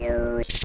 Let's